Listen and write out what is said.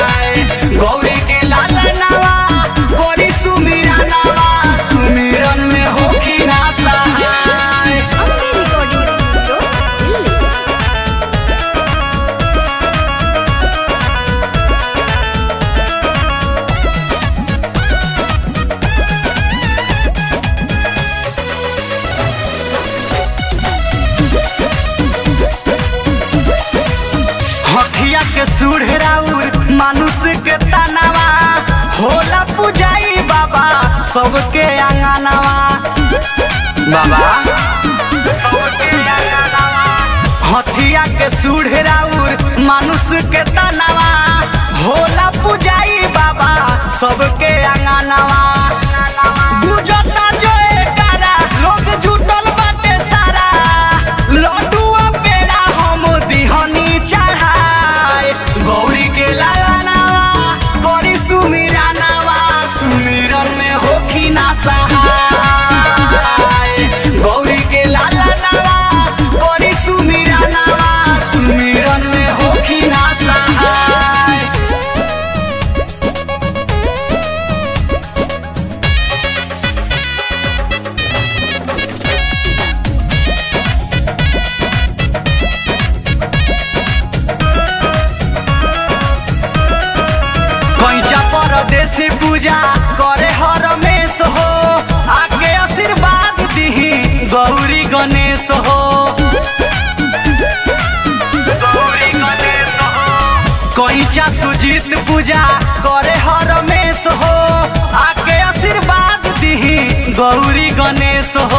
गौरी के हथिया के सुढ़राउर मानुष के तनावा। होला पुजाई बाबा, सबके आंगनवा। बाबा हथिया के सुढ़राउर मानुष के तनावा पूजा करे हर रमेश हो। आगे आशीर्वाद दी गौरी गणेश हो। कैचा सुजीत पूजा करे हर रमेश हो। आगे आशीर्वाद दिही गौरी गणेश हो।